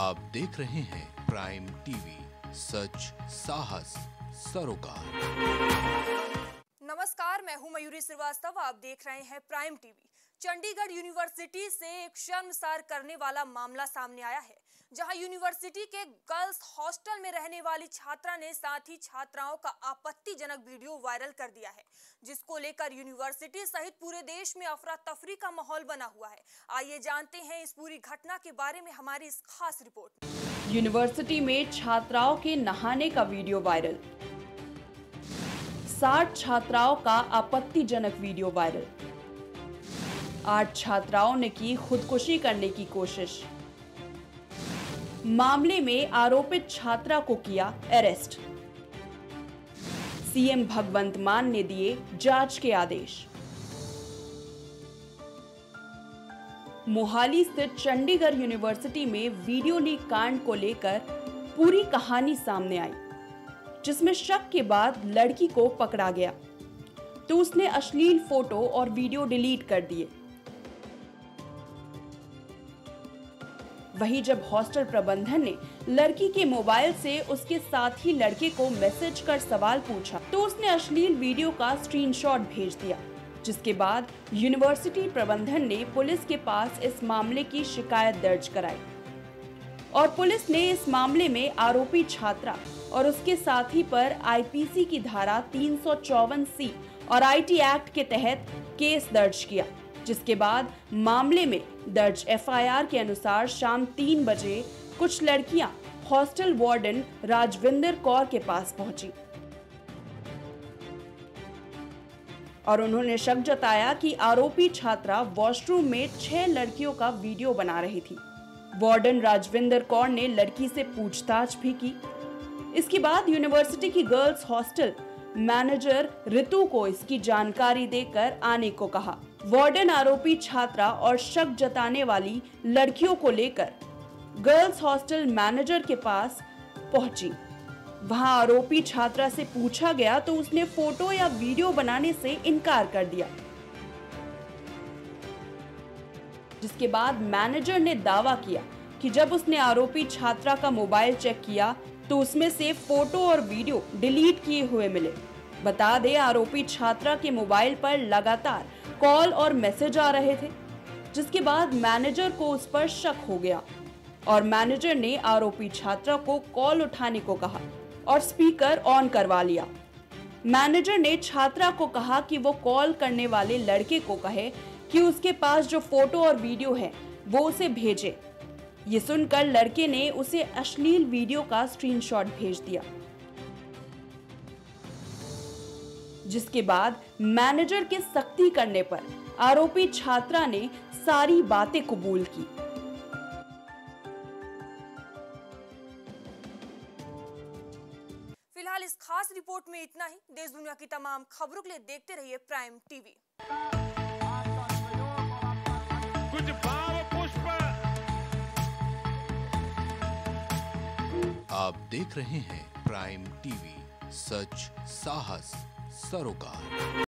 आप देख रहे हैं प्राइम टीवी सच, साहस, सरोकार। नमस्कार, मैं हूँ मयूरी श्रीवास्तव, आप देख रहे हैं प्राइम टीवी चंडीगढ़ यूनिवर्सिटी से एक शर्मसार करने वाला मामला सामने आया है। जहाँ यूनिवर्सिटी के गर्ल्स हॉस्टल में रहने वाली छात्रा ने साथ ही छात्राओं का आपत्तिजनक वीडियो वायरल कर दिया है, जिसको लेकर यूनिवर्सिटी सहित पूरे देश में अफरा तफरी का माहौल बना हुआ है। आइए जानते हैं इस पूरी घटना के बारे में हमारी इस खास रिपोर्ट। यूनिवर्सिटी में छात्राओं के नहाने का वीडियो वायरल। साठ छात्राओं का आपत्तिजनक वीडियो वायरल। आठ छात्राओं ने की खुदकुशी करने की कोशिश। मामले में आरोपित छात्रा को किया अरेस्ट। सीएम भगवंत मान ने दिए जाँच के आदेश। मोहाली स्थित चंडीगढ़ यूनिवर्सिटी में वीडियो लीक कांड को लेकर पूरी कहानी सामने आई, जिसमें शक के बाद लड़की को पकड़ा गया। तो उसने अश्लील फ़ोटो और वीडियो डिलीट कर दिए। वहीं जब हॉस्टल प्रबंधन ने लड़की के मोबाइल से उसके साथ ही लड़के को मैसेज कर सवाल पूछा तो उसने अश्लील वीडियो का स्क्रीनशॉट भेज दिया, जिसके बाद यूनिवर्सिटी प्रबंधन ने पुलिस के पास इस मामले की शिकायत दर्ज कराई। और पुलिस ने इस मामले में आरोपी छात्रा और उसके साथी पर आईपीसी की धारा तीन सौ चौवन सी और आईटी एक्ट के तहत केस दर्ज किया। जिसके बाद मामले में दर्ज एफआईआर के अनुसार शाम तीन बजे कुछ लड़कियाँ हॉस्टल वार्डन राजविंदर कौर के पास पहुँची। और उन्होंने शक जताया कि आरोपी छात्रा वॉशरूम में छह लड़कियों का वीडियो बना रही थी। वार्डन राजविंदर कौर ने लड़की से पूछताछ भी की। इसके बाद यूनिवर्सिटी की गर्ल्स हॉस्टल मैनेजर ऋतु को इसकी जानकारी देकर आने को कहा। वार्डन आरोपी छात्रा और शक जताने वाली लड़कियों को लेकर गर्ल्स हॉस्टल मैनेजर के पास पहुँची। वहाँ आरोपी छात्रा से पूछा गया तो उसने फ़ोटो या वीडियो बनाने से इनकार कर दिया। जिसके बाद मैनेजर ने दावा किया कि जब उसने आरोपी छात्रा का मोबाइल चेक किया तो उसमें से फ़ोटो और वीडियो डिलीट किए हुए मिले। बता दे, आरोपी छात्रा के मोबाइल पर लगातार कॉल और मैसेज आ रहे थे, जिसके बाद मैनेजर को उस पर शक हो गया और मैनेजर ने आरोपी छात्रा को कॉल उठाने को कहा और स्पीकर ऑन करवा लिया। मैनेजर ने छात्रा को कहा कि वो कॉल करने वाले लड़के को कहे कि उसके पास जो फ़ोटो और वीडियो है, वो उसे भेजे। ये सुनकर लड़के ने उसे अश्लील वीडियो का स्क्रीनशॉट भेज दिया। जिसके बाद मैनेजर के सख्ती करने पर आरोपी छात्रा ने सारी बातें कबूल की। फ़िलहाल इस खास रिपोर्ट में इतना ही। देश दुनिया की तमाम खबरों के लिए देखते रहिए प्राइम टीवी। कुछ भाव पुष्प। आप देख रहे हैं प्राइम टीवी सच साहस। सरोकार।